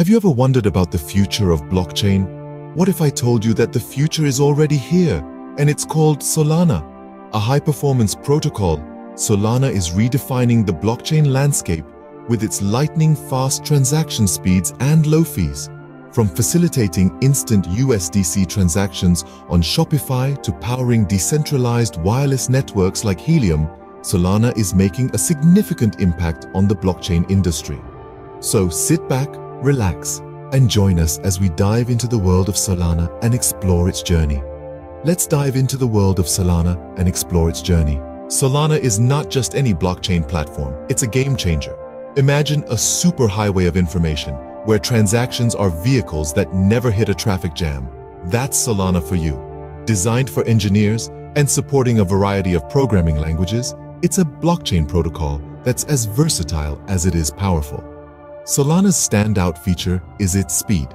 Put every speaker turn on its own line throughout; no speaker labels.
Have you ever wondered about the future of blockchain? What if I told you that the future is already here and it's called Solana? A high-performance protocol, Solana is redefining the blockchain landscape with its lightning-fast transaction speeds and low fees. From facilitating instant USDC transactions on Shopify to powering decentralized wireless networks like Helium, Solana is making a significant impact on the blockchain industry. So sit back, relax, and join us as we dive into the world of Solana and explore its journey. Let's dive into the world of Solana and explore its journey. Solana is not just any blockchain platform, it's a game changer. Imagine a superhighway of information where transactions are vehicles that never hit a traffic jam. That's Solana for you. Designed for engineers and supporting a variety of programming languages, it's a blockchain protocol that's as versatile as it is powerful. Solana's standout feature is its speed.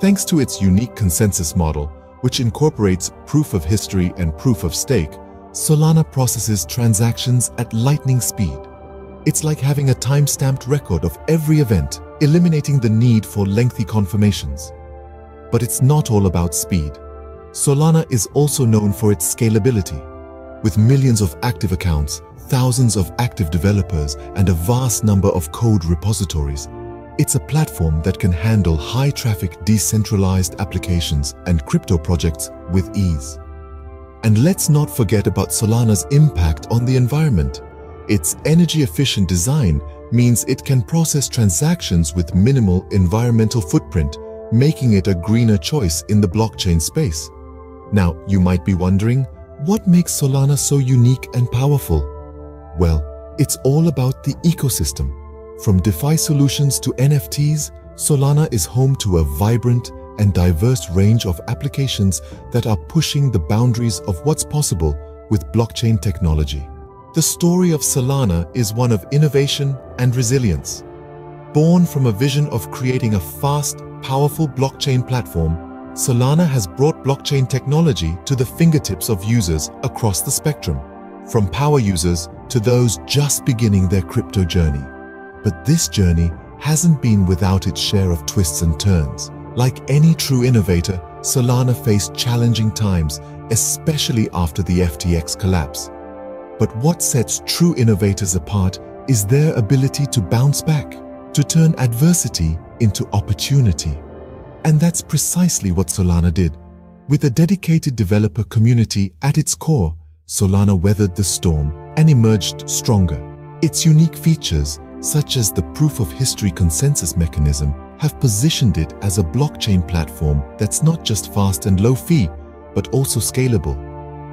Thanks to its unique consensus model, which incorporates proof of history and proof of stake, Solana processes transactions at lightning speed. It's like having a time-stamped record of every event, eliminating the need for lengthy confirmations. But it's not all about speed. Solana is also known for its scalability. With millions of active accounts, thousands of active developers, and a vast number of code repositories, it's a platform that can handle high-traffic decentralized applications and crypto projects with ease. And let's not forget about Solana's impact on the environment. Its energy-efficient design means it can process transactions with minimal environmental footprint, making it a greener choice in the blockchain space. Now, you might be wondering, what makes Solana so unique and powerful? Well, it's all about the ecosystem. From DeFi solutions to NFTs, Solana is home to a vibrant and diverse range of applications that are pushing the boundaries of what's possible with blockchain technology. The story of Solana is one of innovation and resilience. Born from a vision of creating a fast, powerful blockchain platform, Solana has brought blockchain technology to the fingertips of users across the spectrum, from power users to those just beginning their crypto journey. But this journey hasn't been without its share of twists and turns. Like any true innovator, Solana faced challenging times, especially after the FTX collapse. But what sets true innovators apart is their ability to bounce back, to turn adversity into opportunity. And that's precisely what Solana did. With a dedicated developer community at its core, Solana weathered the storm and emerged stronger. Its unique features, such as the proof of history consensus mechanism, have positioned it as a blockchain platform that's not just fast and low fee, but also scalable.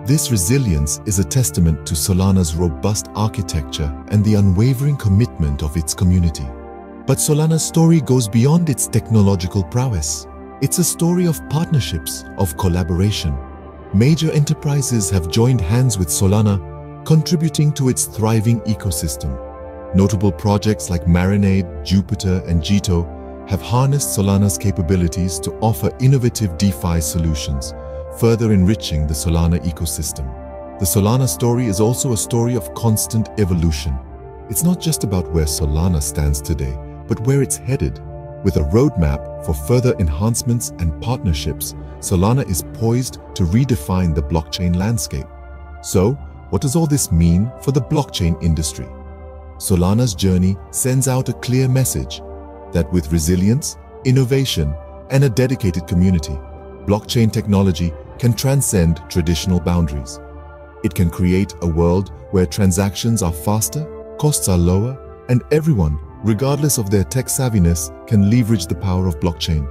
This resilience is a testament to Solana's robust architecture and the unwavering commitment of its community. But Solana's story goes beyond its technological prowess. It's a story of partnerships, of collaboration, major enterprises have joined hands with Solana, contributing to its thriving ecosystem. Notable projects like Marinade, Jupiter, and Jito have harnessed Solana's capabilities to offer innovative DeFi solutions, further enriching the Solana ecosystem. The Solana story is also a story of constant evolution. It's not just about where Solana stands today, but where it's headed. With a roadmap for further enhancements and partnerships, Solana is poised to redefine the blockchain landscape. So, what does all this mean for the blockchain industry? Solana's journey sends out a clear message that with resilience, innovation, and a dedicated community, blockchain technology can transcend traditional boundaries. It can create a world where transactions are faster, costs are lower, and everyone, regardless of their tech savviness, can leverage the power of blockchain.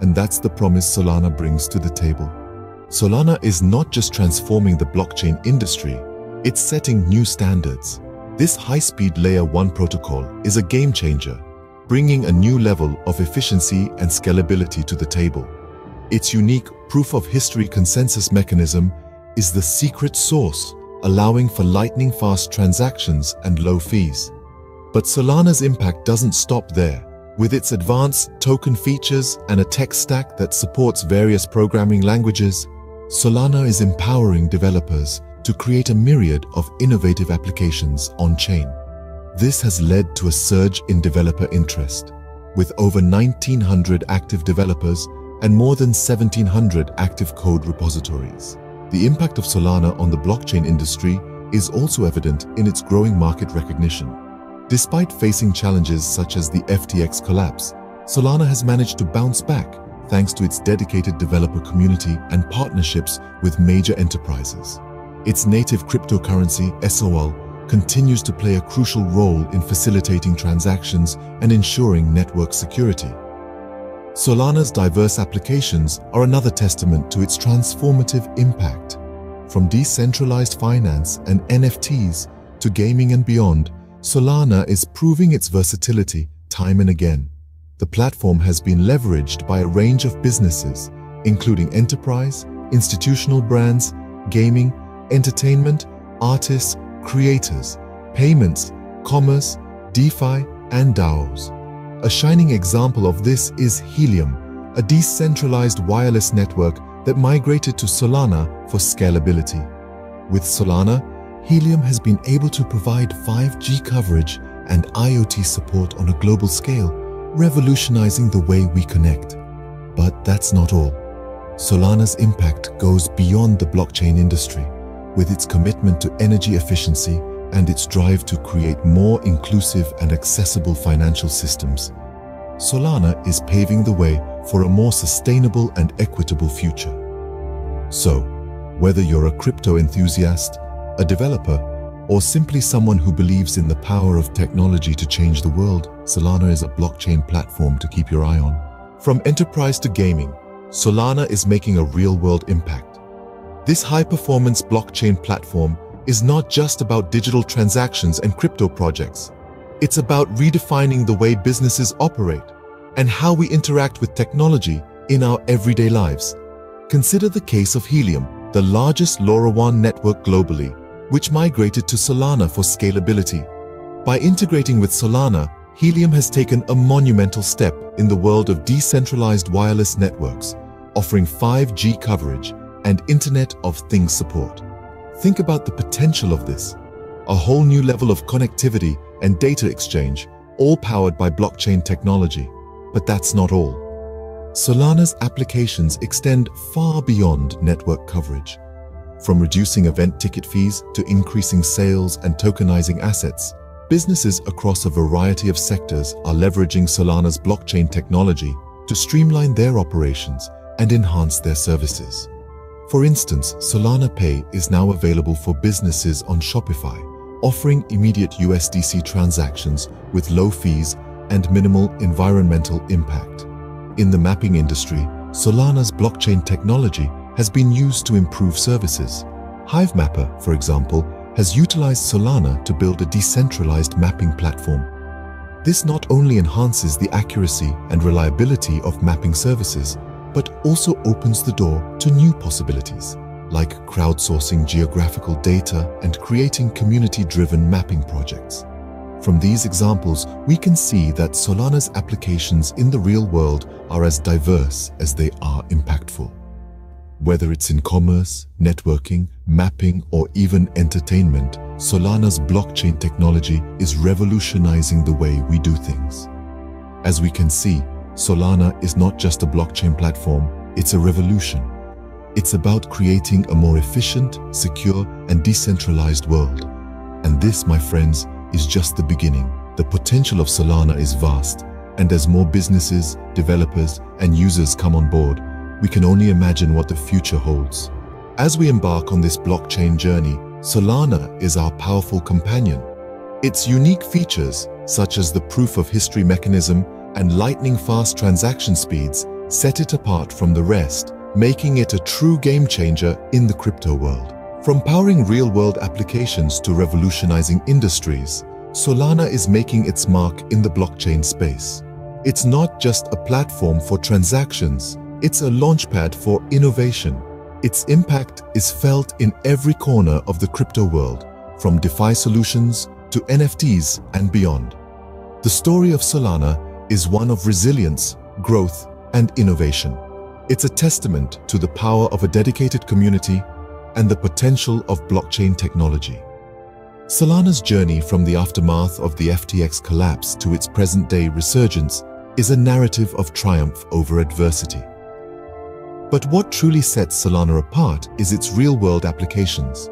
And that's the promise Solana brings to the table. Solana is not just transforming the blockchain industry, it's setting new standards. This high-speed Layer 1 protocol is a game changer, bringing a new level of efficiency and scalability to the table. Its unique proof of history consensus mechanism is the secret sauce, allowing for lightning-fast transactions and low fees. But Solana's impact doesn't stop there. With its advanced token features and a tech stack that supports various programming languages, Solana is empowering developers to create a myriad of innovative applications on-chain. This has led to a surge in developer interest. with over 1900 active developers and more than 1700 active code repositories. The impact of Solana on the blockchain industry is also evident in its growing market recognition. Despite facing challenges such as the FTX collapse, Solana has managed to bounce back thanks to its dedicated developer community and partnerships with major enterprises. Its native cryptocurrency, SOL, continues to play a crucial role in facilitating transactions and ensuring network security. Solana's diverse applications are another testament to its transformative impact. From decentralized finance and NFTs to gaming and beyond, Solana is proving its versatility time and again. The platform has been leveraged by a range of businesses, including enterprise, institutional brands, gaming, entertainment, artists, creators, payments, commerce, DeFi, and DAOs. A shining example of this is Helium, a decentralized wireless network that migrated to Solana for scalability. With Solana, Helium has been able to provide 5G coverage and IoT support on a global scale, revolutionizing the way we connect. But that's not all. Solana's impact goes beyond the blockchain industry with its commitment to energy efficiency and its drive to create more inclusive and accessible financial systems. Solana is paving the way for a more sustainable and equitable future. So, whether you're a crypto enthusiast, a developer, or simply someone who believes in the power of technology to change the world, Solana is a blockchain platform to keep your eye on. From enterprise to gaming, Solana is making a real-world impact. This high-performance blockchain platform is not just about digital transactions and crypto projects. It's about redefining the way businesses operate and how we interact with technology in our everyday lives. Consider the case of Helium, the largest LoRaWAN network globally, which migrated to Solana for scalability. By integrating with Solana, Helium has taken a monumental step in the world of decentralized wireless networks, offering 5G coverage and Internet of Things support. Think about the potential of this. A whole new level of connectivity and data exchange, all powered by blockchain technology. But that's not all. Solana's applications extend far beyond network coverage. From reducing event ticket fees to increasing sales and tokenizing assets, businesses across a variety of sectors are leveraging Solana's blockchain technology to streamline their operations and enhance their services. For instance, Solana Pay is now available for businesses on Shopify, offering immediate USDC transactions with low fees and minimal environmental impact. In the mapping industry, Solana's blockchain technology has been used to improve services. HiveMapper, for example, has utilized Solana to build a decentralized mapping platform. This not only enhances the accuracy and reliability of mapping services, but also opens the door to new possibilities, like crowdsourcing geographical data and creating community-driven mapping projects. From these examples, we can see that Solana's applications in the real world are as diverse as they are impactful. Whether it's in commerce, networking, mapping, or even entertainment, Solana's blockchain technology is revolutionizing the way we do things. As we can see, Solana is not just a blockchain platform, it's a revolution. It's about creating a more efficient, secure, and decentralized world. And this, my friends, is just the beginning. The potential of Solana is vast, and as more businesses, developers, and users come on board, we can only imagine what the future holds. As we embark on this blockchain journey, Solana is our powerful companion. Its unique features, such as the proof of history mechanism and lightning-fast transaction speeds set it apart from the rest, making it a true game-changer in the crypto world. From powering real-world applications to revolutionizing industries, Solana is making its mark in the blockchain space. It's not just a platform for transactions, it's a launchpad for innovation. Its impact is felt in every corner of the crypto world, from DeFi solutions to NFTs and beyond. The story of Solana is one of resilience, growth, and innovation. It's a testament to the power of a dedicated community and the potential of blockchain technology. Solana's journey from the aftermath of the FTX collapse to its present-day resurgence is a narrative of triumph over adversity. But what truly sets Solana apart is its real-world applications.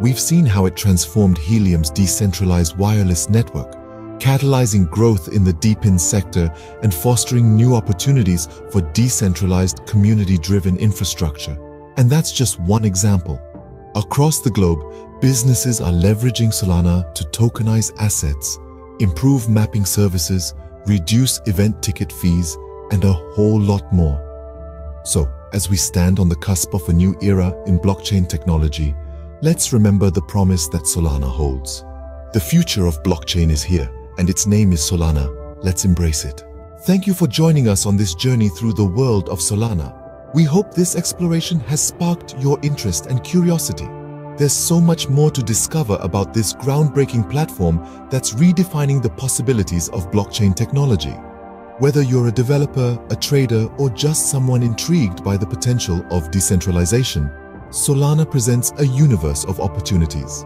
We've seen how it transformed Helium's decentralized wireless network, catalyzing growth in the DePIN sector and fostering new opportunities for decentralized community-driven infrastructure. And that's just one example. Across the globe, businesses are leveraging Solana to tokenize assets, improve mapping services, reduce event ticket fees, and a whole lot more. So, as we stand on the cusp of a new era in blockchain technology, let's remember the promise that Solana holds. The future of blockchain is here, and its name is Solana. Let's embrace it. Thank you for joining us on this journey through the world of Solana. We hope this exploration has sparked your interest and curiosity. There's so much more to discover about this groundbreaking platform that's redefining the possibilities of blockchain technology. Whether you're a developer, a trader, or just someone intrigued by the potential of decentralization, Solana presents a universe of opportunities.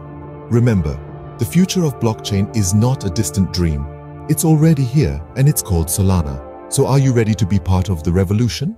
Remember, the future of blockchain is not a distant dream. It's already here and it's called Solana. So are you ready to be part of the revolution?